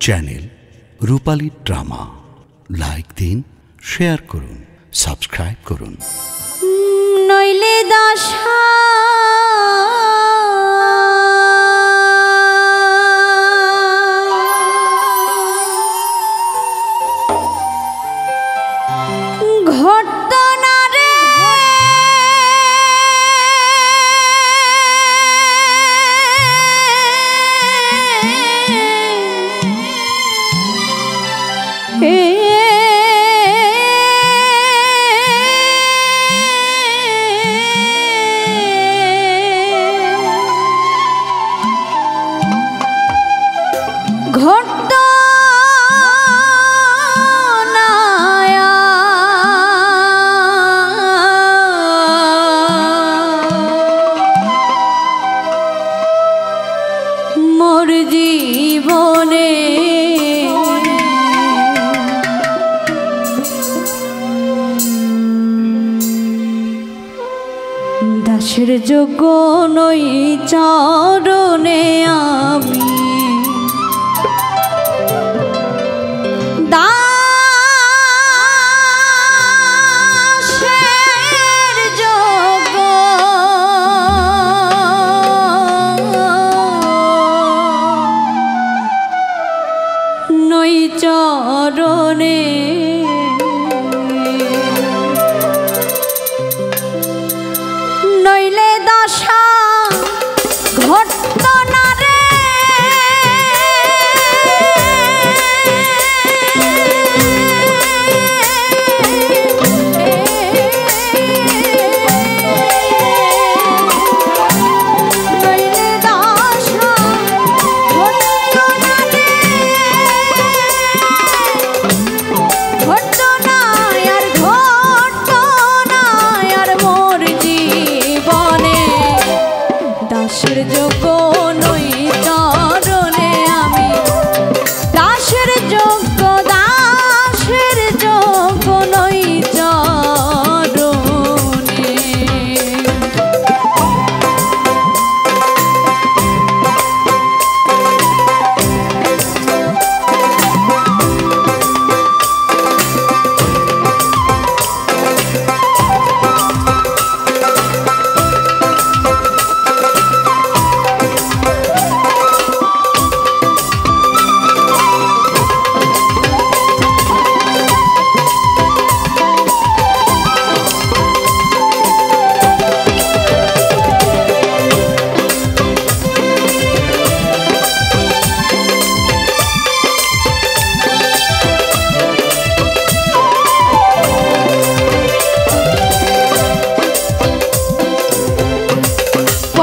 Channel Rupali drama. Like দিন share করুন subscribe করুন। নইলে দাসা দাসের যোগ্য নই চরণে আমি। 唱。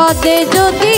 পদে যদি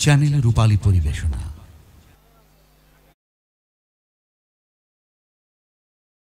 চ্যানেল রূপালী পরিবেশনা।